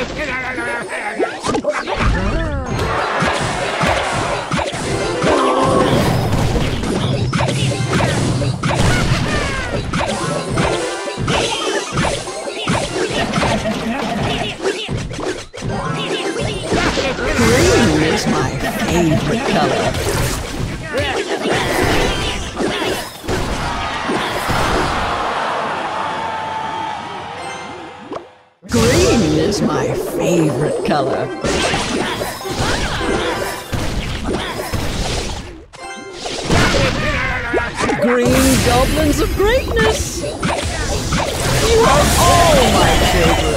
Green is my favorite color. Is my favorite color. Green goblins of greatness! You are all my children!